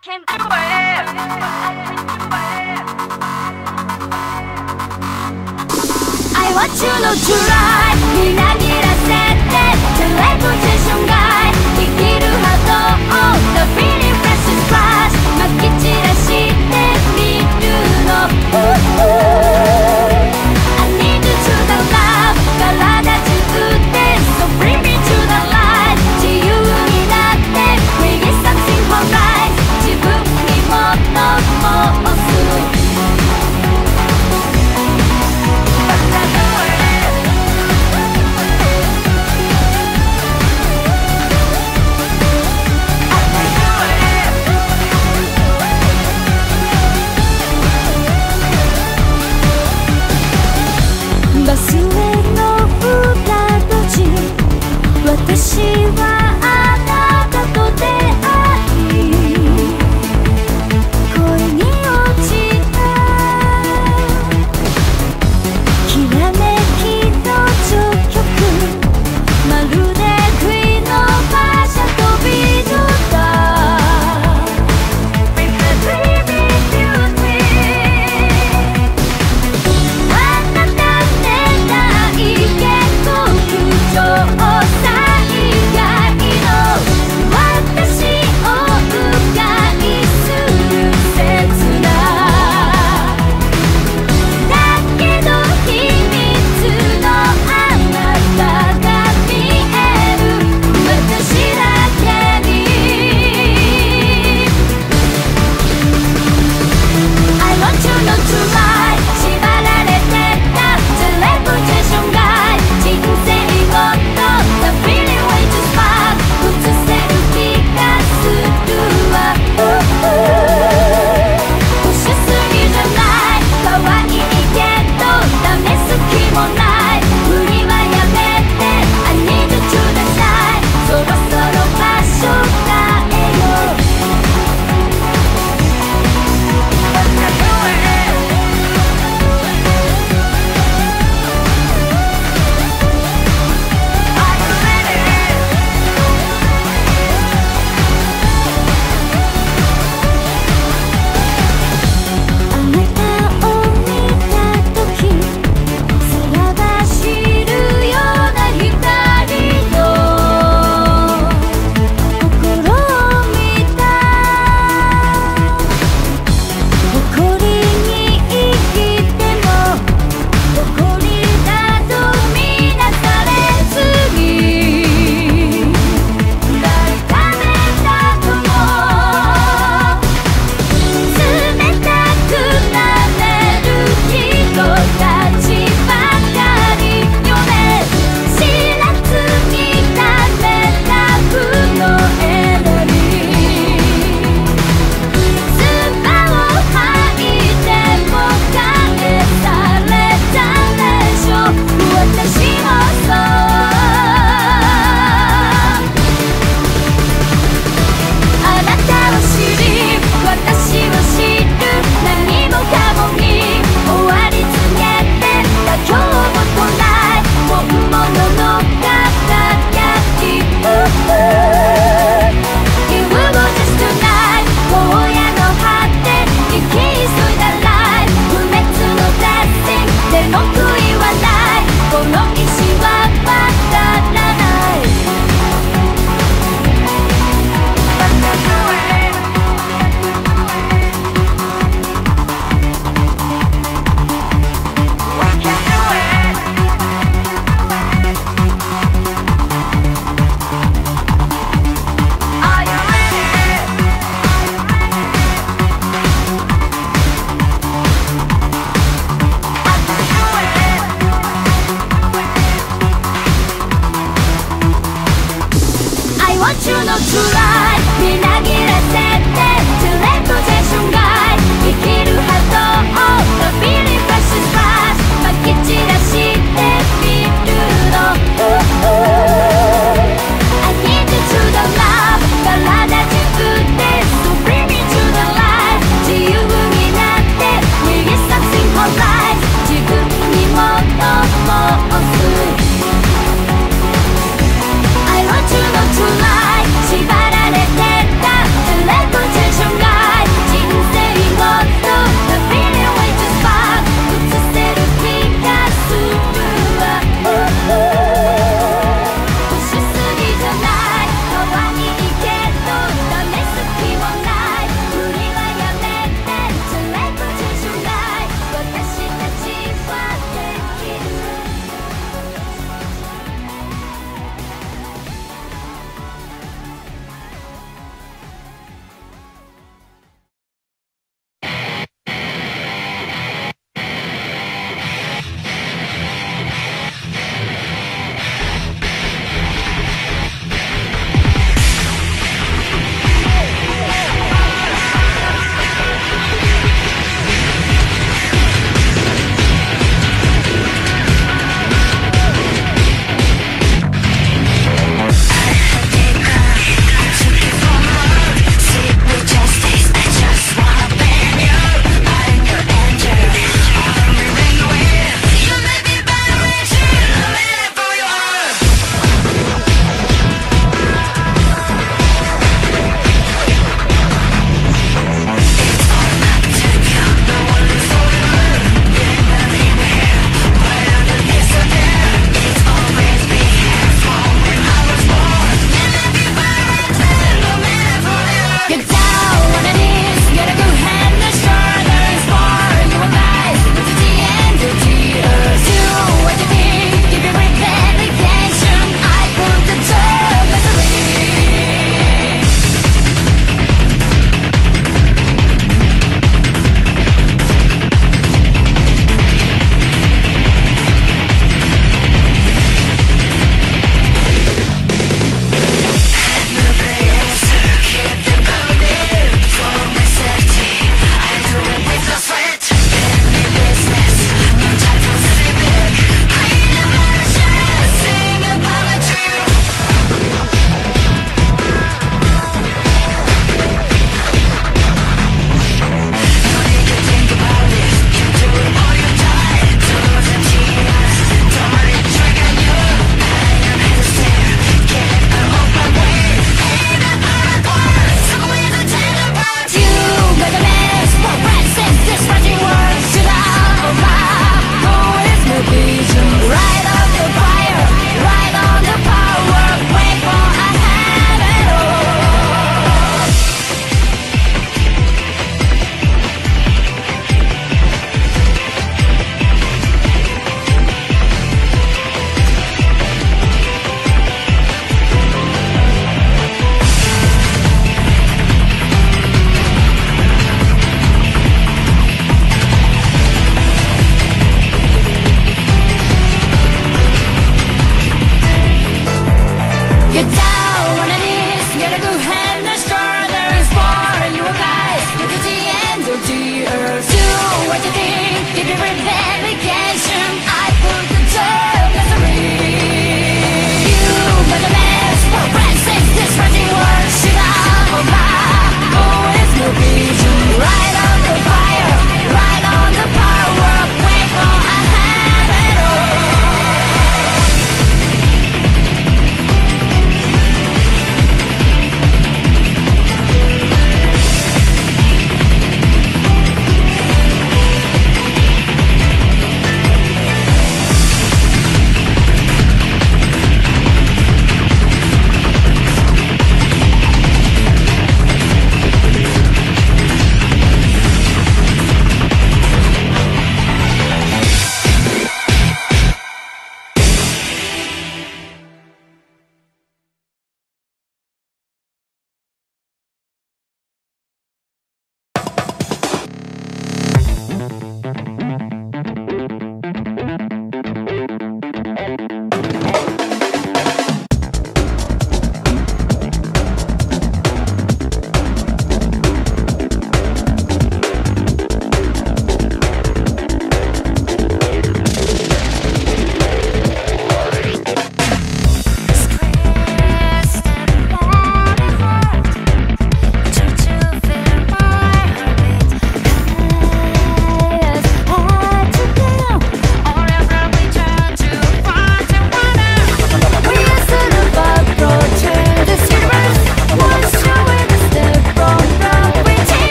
can be I want you to drive みなぎらせてテレポジションガが生きる波動のフィー